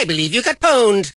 I believe you got pwned.